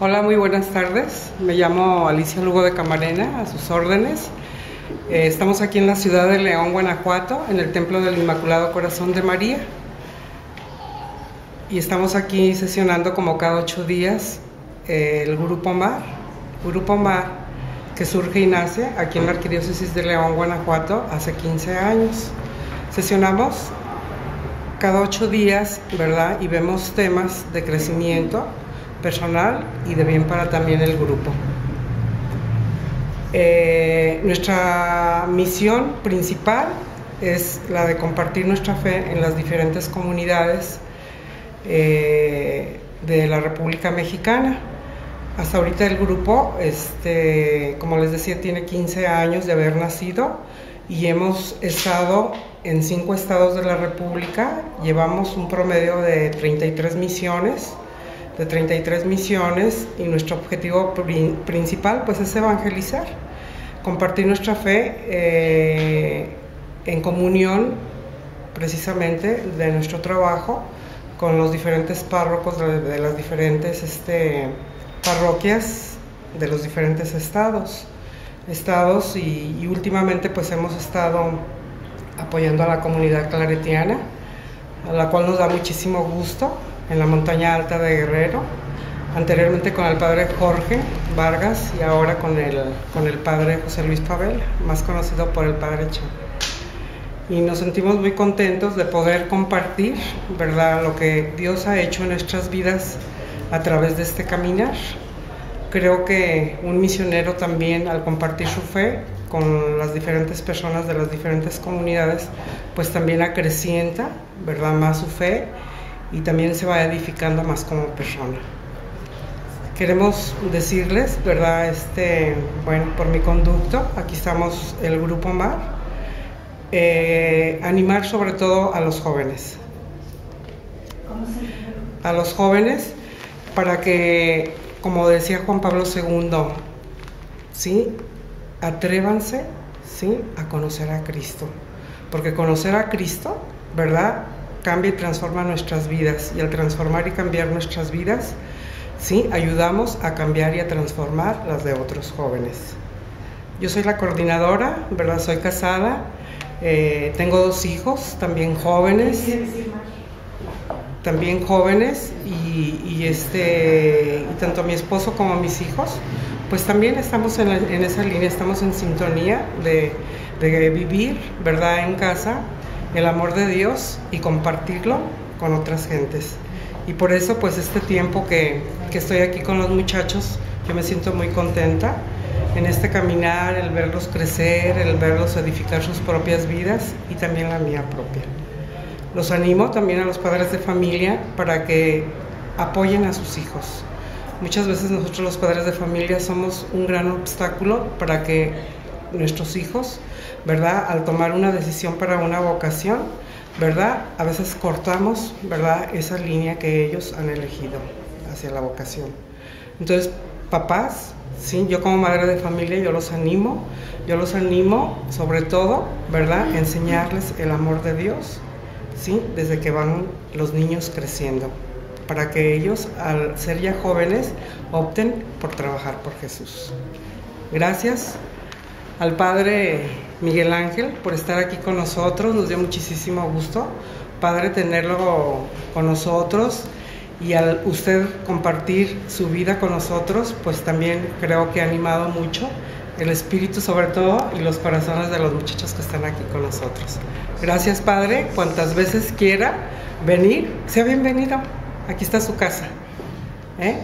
Hola, muy buenas tardes. Me llamo Alicia Lugo de Camarena, a sus órdenes. Eh, estamos aquí en la ciudad de León, Guanajuato, en el Templo del Inmaculado Corazón de María. Y estamos aquí sesionando como cada ocho días eh, el Grupo Mar. Grupo Mar que surge y nace aquí en la Arquidiócesis de León, Guanajuato, hace 15 años. Sesionamos cada ocho días, ¿verdad? Y vemos temas de crecimiento personal y de bien para también el grupo. Eh, nuestra misión principal es la de compartir nuestra fe en las diferentes comunidades eh, de la República Mexicana. Hasta ahorita el grupo, este, como les decía, tiene 15 años de haber nacido y hemos estado en cinco estados de la República. Llevamos un promedio de 33 misiones de 33 misiones y nuestro objetivo principal pues es evangelizar, compartir nuestra fe eh, en comunión precisamente de nuestro trabajo con los diferentes párrocos de, las diferentes este, parroquias de los diferentes estados estados y, y, últimamente pues hemos estado apoyando a la comunidad claretiana a la cual nos da muchísimo gusto en la montaña alta de Guerrero, anteriormente con el padre Jorge Vargas y ahora con el, con el padre José Luis Pavel, más conocido por el padre Chan. Y nos sentimos muy contentos de poder compartir, ¿verdad?, lo que Dios ha hecho en nuestras vidas a través de este caminar. Creo que un misionero también al compartir su fe con las diferentes personas de las diferentes comunidades, pues también acrecienta, ¿verdad?, más su fe y también se va edificando más como persona. Queremos decirles, ¿verdad? Este, bueno, por mi conducto, aquí estamos el Grupo Mar, eh, animar sobre todo a los jóvenes. A los jóvenes para que, como decía Juan Pablo II, ¿sí? Atrévanse, ¿sí? A conocer a Cristo. Porque conocer a Cristo, ¿verdad? Cambia y transforma nuestras vidas. Y al transformar y cambiar nuestras vidas, sí, ayudamos a cambiar y a transformar las de otros jóvenes. Yo soy la coordinadora, ¿verdad? Soy casada, eh, tengo dos hijos, también jóvenes. También jóvenes y, este, y tanto mi esposo como mis hijos, pues también estamos en, en esa línea, estamos en sintonía de, de vivir, ¿verdad? En casa, el amor de Dios y compartirlo con otras gentes. Y por eso pues este tiempo que, estoy aquí con los muchachos, yo me siento muy contenta en este caminar, el verlos crecer, el verlos edificar sus propias vidas y también la mía propia. Los animo también a los padres de familia para que apoyen a sus hijos. Muchas veces nosotros los padres de familia somos un gran obstáculo para que nuestros hijos, ¿verdad? Al tomar una decisión para una vocación, ¿verdad? A veces cortamos, ¿verdad? Esa línea que ellos han elegido hacia la vocación. Entonces, papás, sí, yo como madre de familia, yo los animo, yo los animo sobre todo, ¿verdad? Enseñarles el amor de Dios, sí, desde que van los niños creciendo, para que ellos, al ser ya jóvenes, opten por trabajar por Jesús. Gracias al Padre Miguel Ángel por estar aquí con nosotros, nos dio muchísimo gusto, Padre, tenerlo con nosotros y al usted compartir su vida con nosotros, pues también creo que ha animado mucho el espíritu sobre todo y los corazones de los muchachos que están aquí con nosotros. Gracias Padre, cuantas veces quiera venir, sea bienvenido, aquí está su casa. ¿eh?